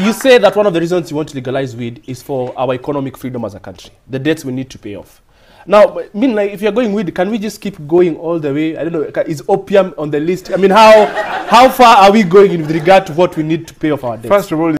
You say that one of the reasons you want to legalize weed is for our economic freedom as a country, the debts we need to pay off. Now, I mean, like, if you're going weed, can we just keep going all the way? I don't know. Is opium on the list? I mean, how how far are we going in regard to what we need to pay off our debts? First of all,